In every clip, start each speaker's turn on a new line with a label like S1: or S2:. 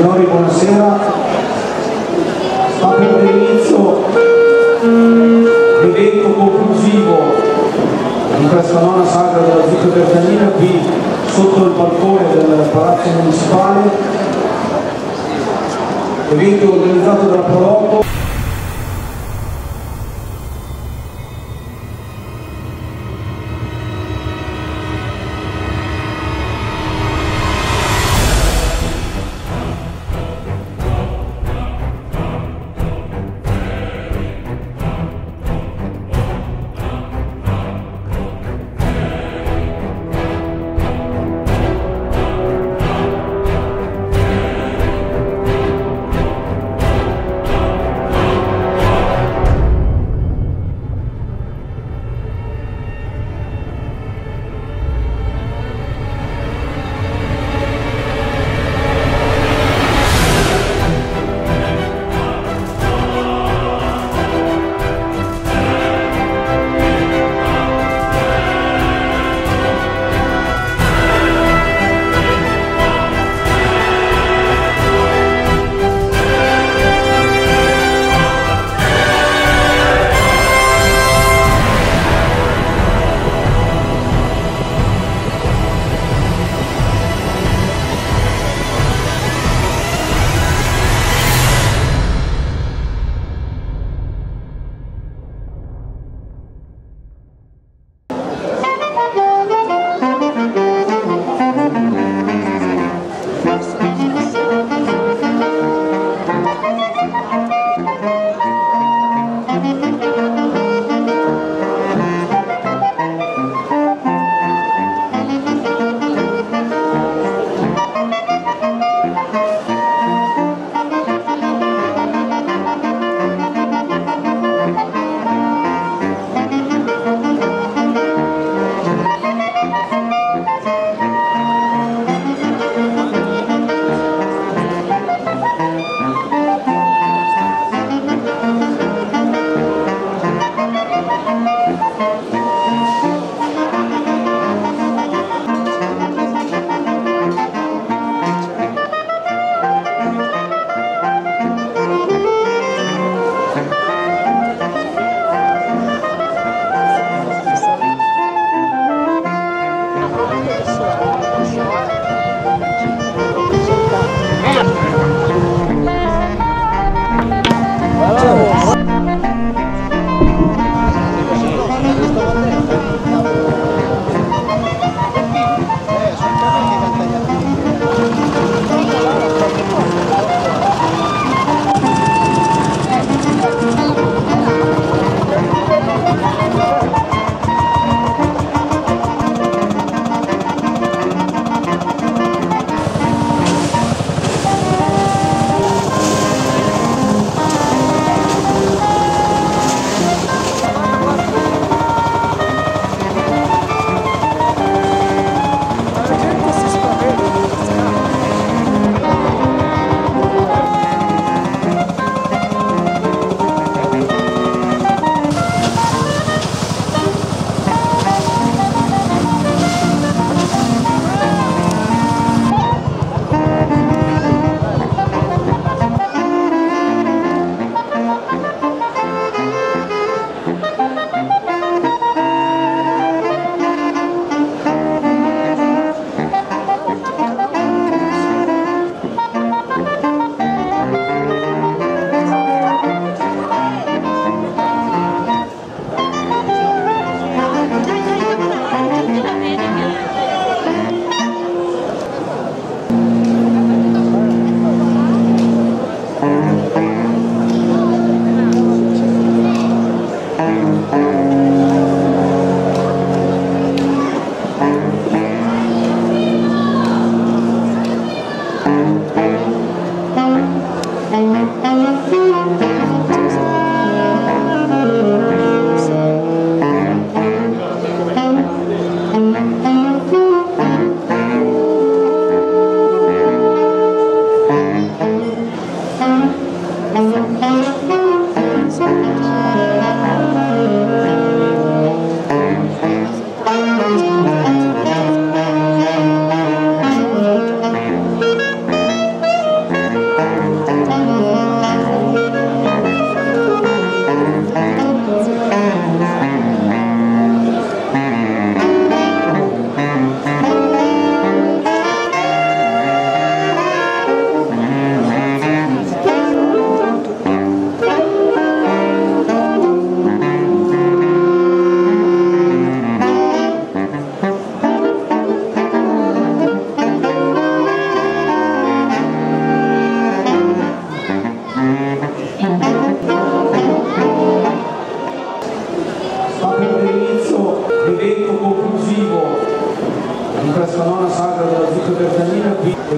S1: Signori, buonasera. Sta per l'inizio l'evento conclusivo di questa nona sagra della Zucca Bertanina qui sotto il balcone del Palazzo Municipale, evento organizzato dalla Proloco.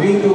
S1: Evento